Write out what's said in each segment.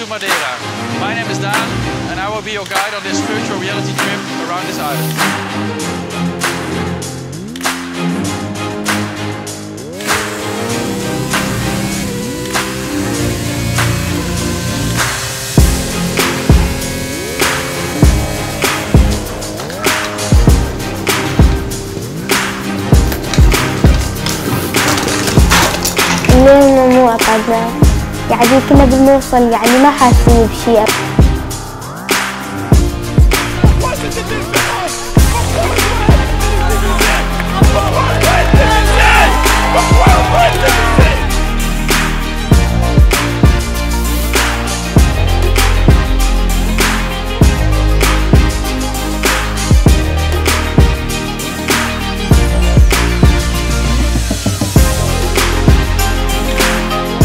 Madeira. My name is Dan and I will be your guide on this virtual reality trip around this island. يعني كنا بنوصل يعني ما حاسين بشيء.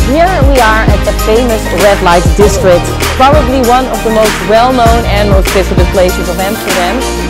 Here we are at the famous Red Light District, probably one of the most well-known and most visited places of Amsterdam.